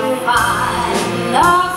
find love.